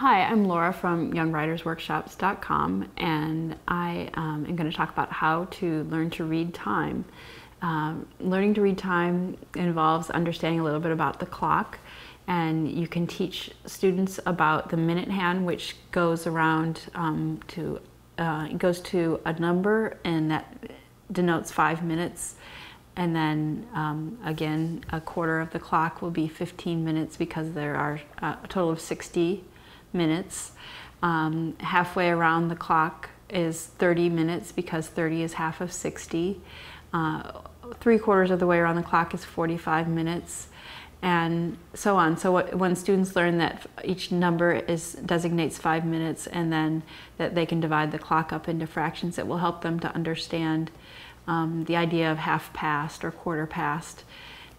Hi, I'm Laura from YoungWritersWorkshops.com and I um, am going to talk about how to learn to read time. Um, learning to read time involves understanding a little bit about the clock and you can teach students about the minute hand which goes around um, to uh, goes to a number and that denotes five minutes and then um, again a quarter of the clock will be 15 minutes because there are uh, a total of 60 minutes. Um, halfway around the clock is 30 minutes because 30 is half of 60. Uh, three quarters of the way around the clock is 45 minutes and so on. So what, when students learn that each number is designates five minutes and then that they can divide the clock up into fractions, it will help them to understand um, the idea of half past or quarter past.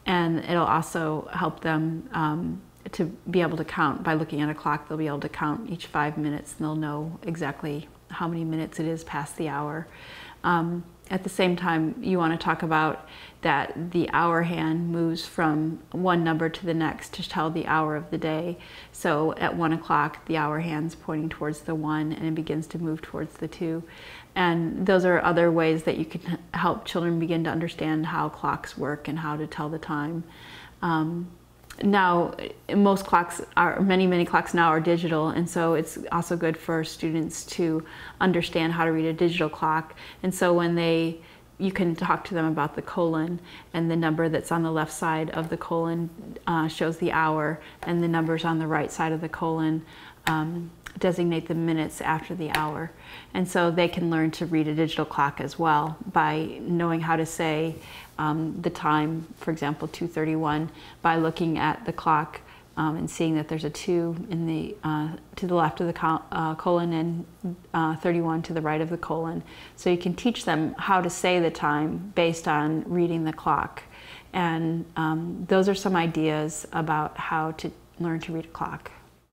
And it'll also help them um, to be able to count. By looking at a clock they'll be able to count each five minutes and they'll know exactly how many minutes it is past the hour. Um, at the same time you want to talk about that the hour hand moves from one number to the next to tell the hour of the day. So at one o'clock the hour hand's pointing towards the one and it begins to move towards the two. And those are other ways that you can help children begin to understand how clocks work and how to tell the time. Um, now most clocks are many many clocks now are digital and so it's also good for students to understand how to read a digital clock. And so when they you can talk to them about the colon and the number that's on the left side of the colon uh, shows the hour and the numbers on the right side of the colon um, designate the minutes after the hour. And so they can learn to read a digital clock as well by knowing how to say um, the time, for example, 2.31, by looking at the clock um, and seeing that there's a 2 in the, uh, to the left of the col uh, colon and uh, 31 to the right of the colon. So you can teach them how to say the time based on reading the clock. And um, those are some ideas about how to learn to read a clock.